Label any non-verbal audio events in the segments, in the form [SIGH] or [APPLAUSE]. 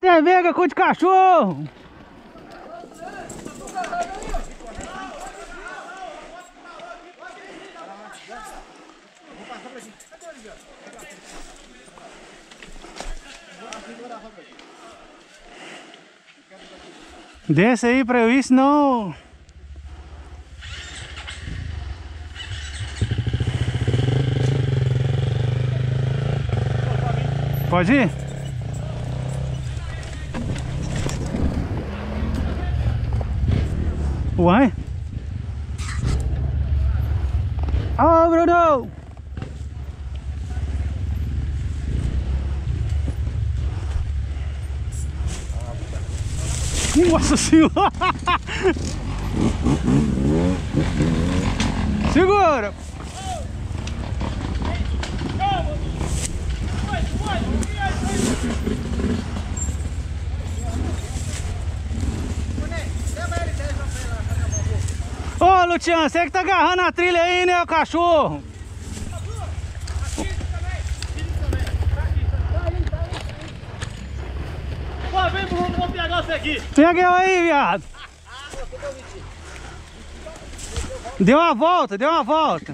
Cerveja com de cachorro! Desce aí pra eu ir, senão... Pode ir? Uai? Ô, Bruno! Nossa senhora! [LAUGHS] Segura! Ô, Luciano, você que tá agarrando a trilha aí, né, o cachorro? Pô, vem, Bruno, vou pegar você aqui. Pega eu aí, viado. Deu uma volta, deu uma volta.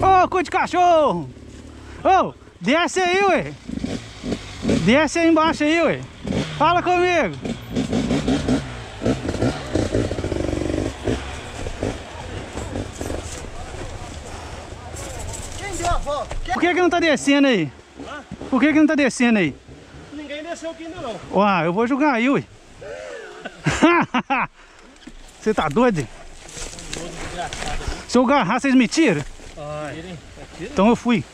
Ô, cu de cachorro! Ô, desce aí, ué. Desce aí embaixo aí, ué. Fala comigo. Quem deu a volta? Por que que não tá descendo aí? Por que que não tá descendo aí? Ninguém desceu aqui ainda não. Ué, eu vou jogar aí, ué. [LAUGHS] Você tá doido? Se eu agarrar, vocês me tiram? Então eu fui.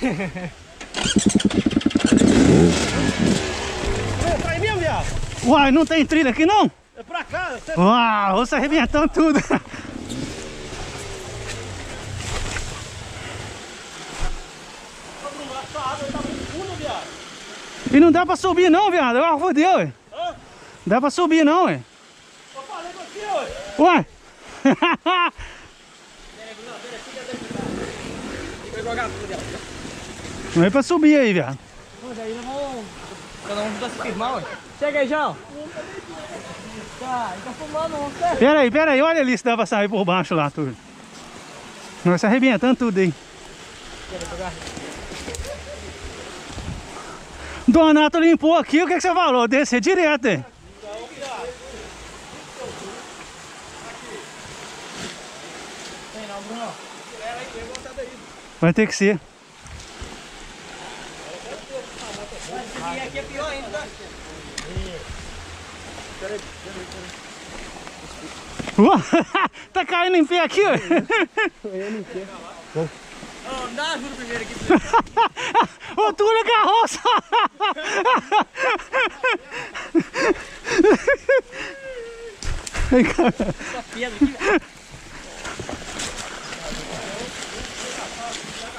[LAUGHS] É mesmo, viado? Uai, não tem trilha aqui não? É pra cá. Você... Uau, você arrebentando tudo. [LAUGHS] Ô, Bruno, essa água tá muito funda, viado. E não dá pra subir não, viado. Ah, fodeu, ué. Hã? Dá pra subir não, ué. Eu falei com aqui, ó. Uai. Não é pra subir aí, viado. Mas aí nós vamos. Cada um vai se firmar, ué. Chega aí, João. Tá, ele tá fumando, ter. Pera aí, pera aí. Olha ali se dá pra sair por baixo lá, tudo. Nós se arrebentando tudo aí. Donato limpou aqui, o que, que você falou? Descer direto, hein? Tem não, Bruno. Vai ter que ser. E aqui é pior ainda, tá? Tá caindo em pé aqui, ué. Ô, dá ajuda primeiro aqui. [LAUGHS] Na carroça! Ai, cara. Essa pedra aqui. velho.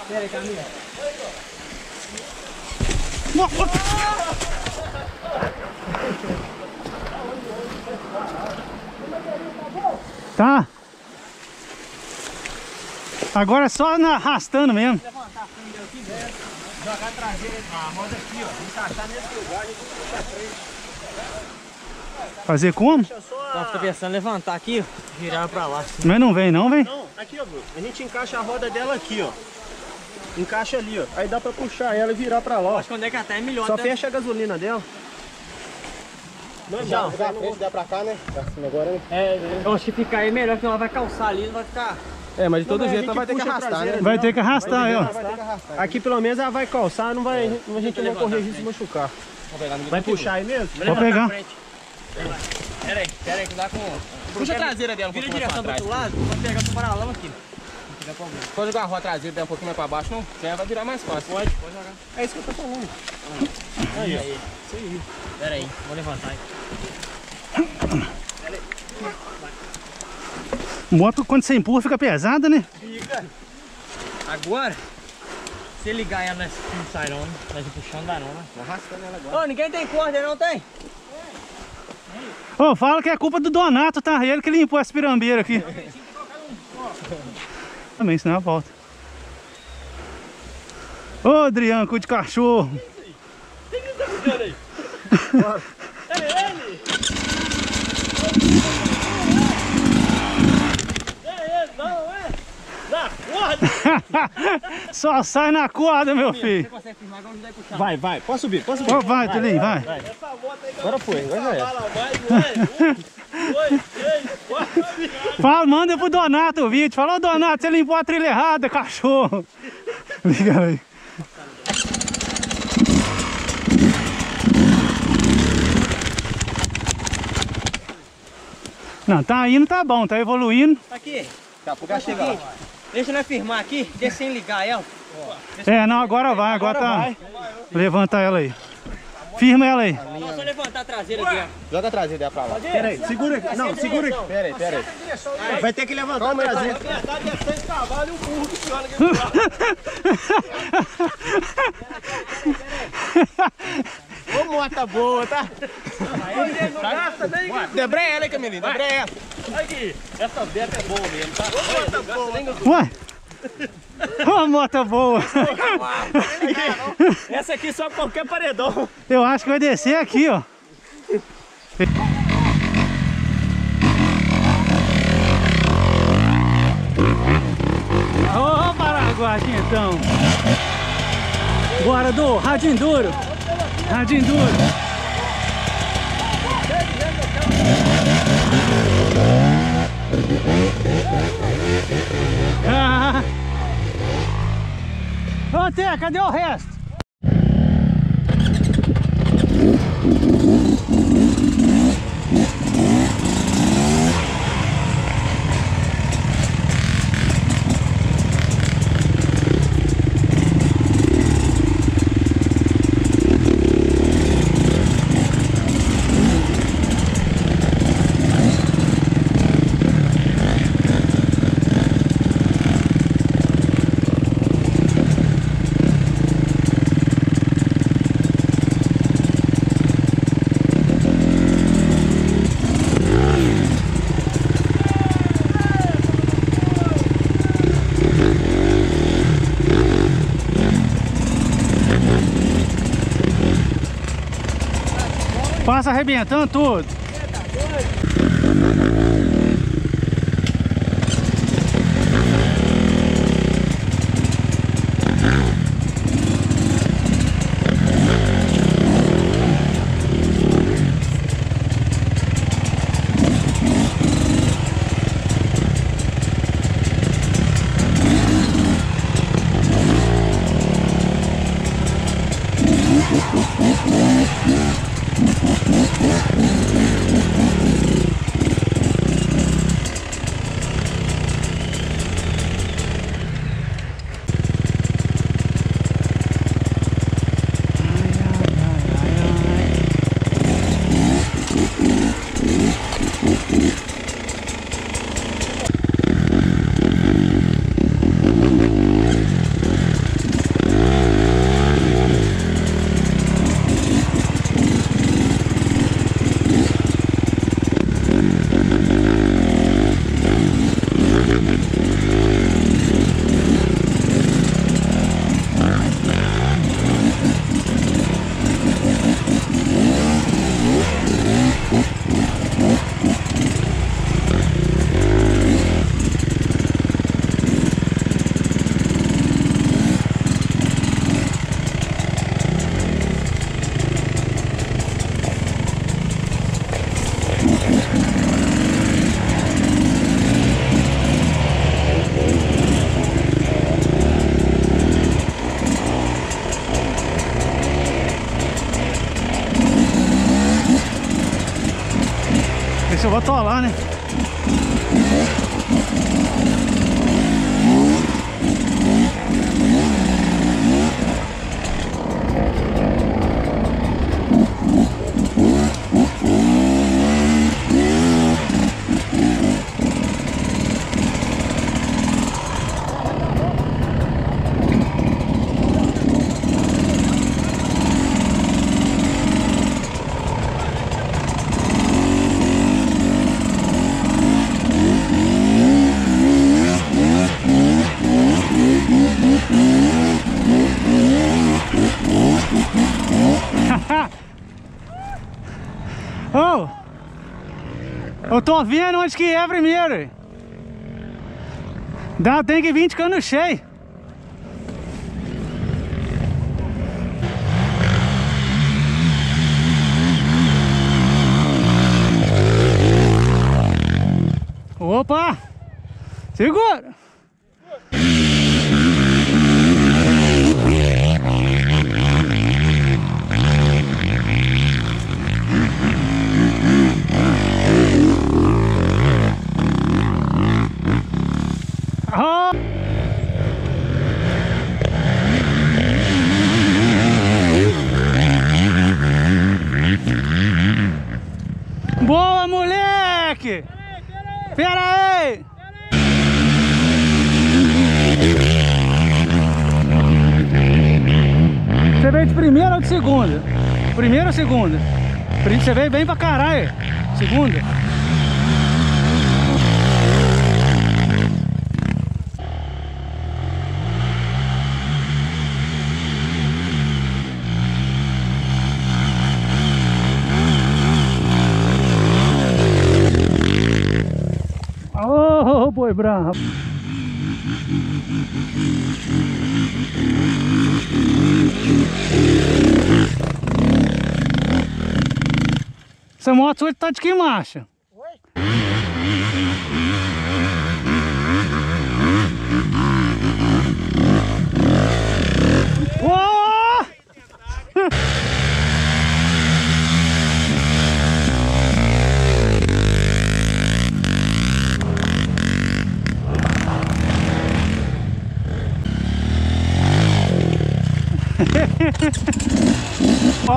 Pera aí, Camila. Tá. Agora é só arrastando mesmo. Levantar a frente aqui, velho. Jogar a traseira, a roda aqui, ó. Encaixar nesse lugar. Fazer como? Tá, tô pensando em levantar aqui, ó. Virar pra lá. Mas não vem, não vem? Não, aqui, ó, Bruno. A gente encaixa a roda dela aqui, ó. Encaixa ali, ó. Aí dá pra puxar ela e virar pra lá, ó. Acho que onde é que até é melhor. Só até- fecha a gasolina dela. Não, Já, já, não vou dar pra cá, né? Pra cima agora, né? É, eu acho que ficar aí melhor, porque ela vai calçar ali, não vai ficar. É, mas de todo a jeito ela vai ter que arrastar, né? Vai ter que arrastar aí, ó. Vai ter que arrastar. Aqui pelo menos ela vai calçar, não vai, a gente não vai correr risco de machucar. Vai puxar aí mesmo? Vou pegar. Pera aí, pera aí, que dá com. Puxa a traseira dela um Vira a direção do outro lado, vai pegar pro paralama aqui. Pode jogar a roda traseira dela um pouquinho mais pra baixo, não? Já vai virar mais fácil. Pode, pode jogar. É isso que eu tô falando. Aí, aí. Pera aí, vou levantar aí. Moto, quando você empurra, fica pesada, né? Fica. Agora, se ligar ela nessa não sai não? Nós puxando, dá não, né? Arrastando ela agora. Ô, ninguém tem corda não tem? Ô, fala que é culpa do Donato, tá? Ele que limpou essa pirambeira aqui. Também, senão eu volta. Ô, Adriano, cu de cachorro. olha aí. [LAUGHS] É ele! É ele, não é? Na corda! [LAUGHS] Só sai na corda, meu Você filho. consegue firmar, vamos dar puxar. Vai, vai. Pode subir, pode subir. Ó, vai, Tulinho, vai. Essa moto aí Agora foi, agora já é. Fala, vai, vai. Um, dois, três, quatro. Fala, manda pro Donato o vídeo. Fala, ô Donato, você limpou a trilha errada, cachorro. [LAUGHS] Liga aí. Não, tá indo, tá bom, tá evoluindo. Aqui, Daqui a pouco chega. Deixa nós firmar aqui, deixa sem ligar ela. É, não, agora vai, agora tá. Levanta ela aí. Firma ela aí. Não, só levantar a traseira aqui, ó. Joga a traseira dela pra lá. Pera aí, segura aqui. Não, segura aqui. Pera aí, pera aí. Vai ter que levantar a traseira. Na verdade é seis cavalos e um burro que senhora aqui. [LAUGHS] Ô, moto boa, tá? Não gasta nem Debreia ela aí, Camilinha, debreia ela. Aqui, essa beta é boa mesmo, tá? Ô, moto boa. Ué? Uma moto boa. Essa aqui só qualquer paredão. Eu acho que vai descer aqui, ó. Ô, Paraguai, então. Bora do Radinho Duro. Radinho Duro. Ah. Ô, Té, cadê o resto? Arrebentando tudo. Esse eu vou tô vendo onde que é primeiro. Dá, tem que vir de cano cheio. Opa! Segura! Boa, moleque! Pera aí! Você veio de primeira ou de segunda? Primeira ou segunda? Você veio bem pra caralho. Segunda? Bravo. Essa moto hoje tá de que marcha?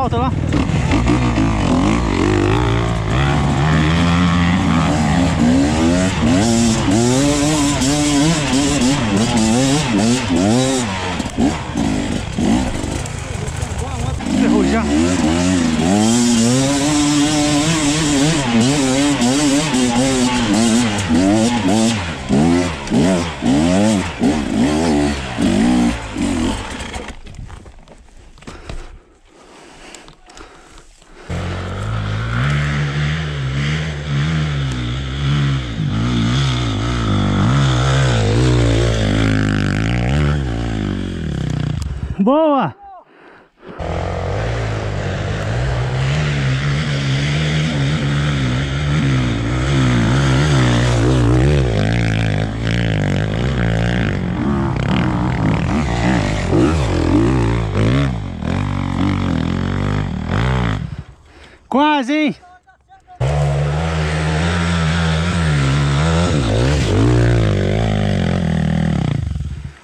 Volta lá. Ferrou já. Boa! Quase, hein?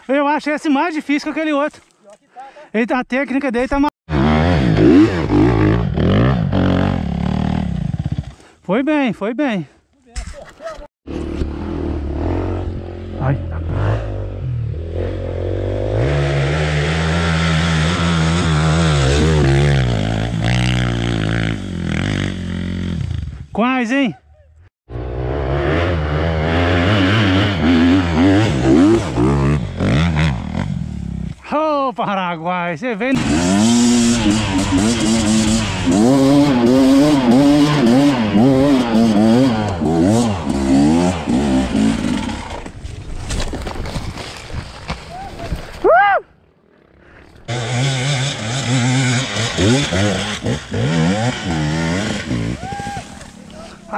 Eu acho esse mais difícil que aquele outro. Ele, a técnica dele tá mais. Foi bem, foi bem. Quase, hein? Ô, Paraguai, você vem.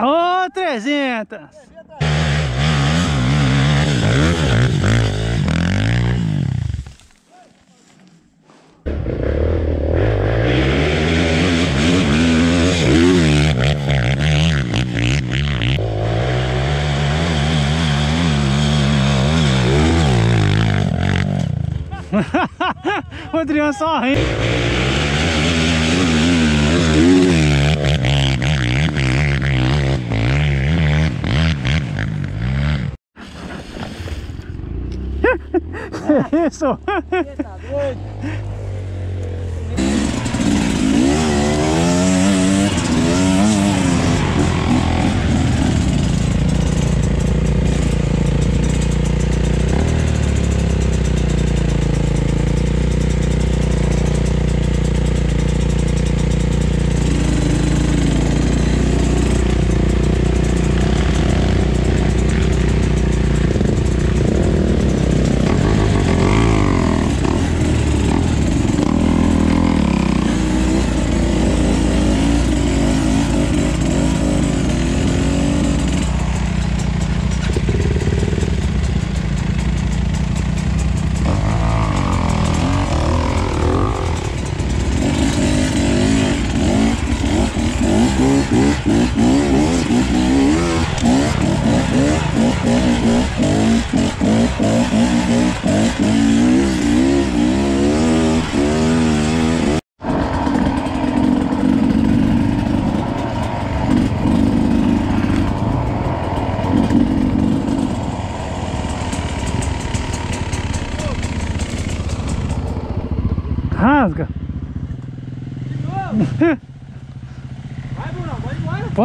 Ô, 300! O Adriano só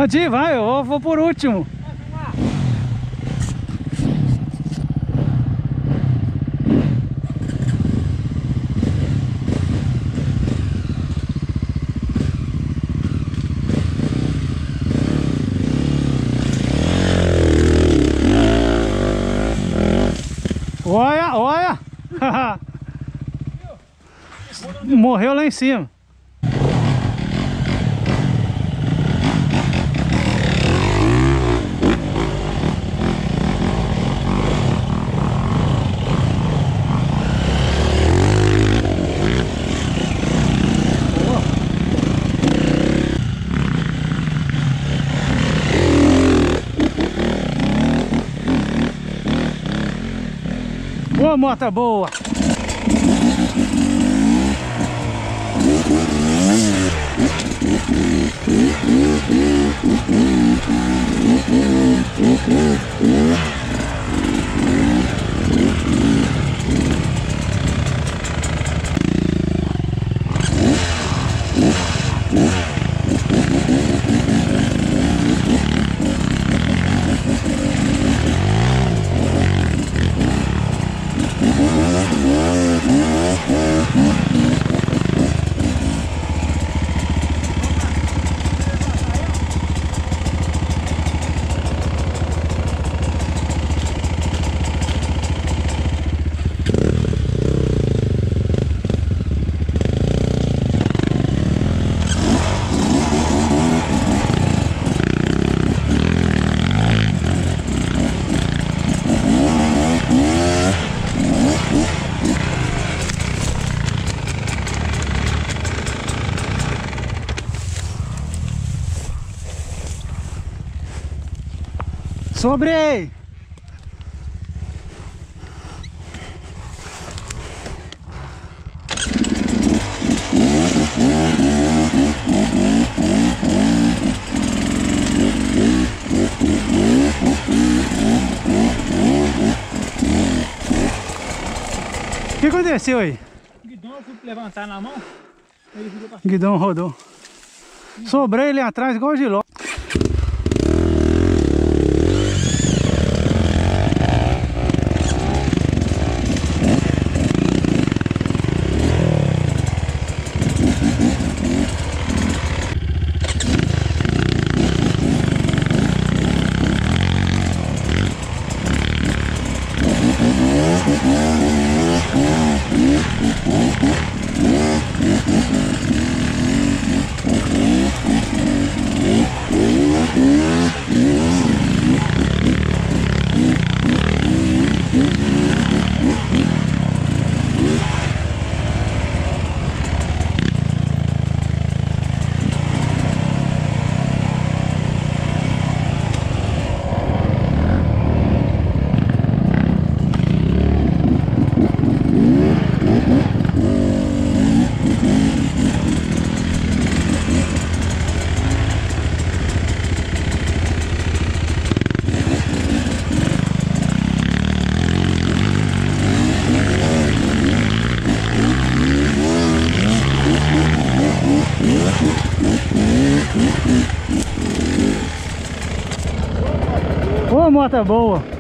pode ir vai, eu vou, por último. Olha, olha! [LAUGHS] Morreu lá em cima. Ô, moto boa! Sobre! O que aconteceu aí? O guidão eu fui levantar na mão. Ele pra Guidão rodou. Sobrei ali atrás igual o giló. Ô, moto boa!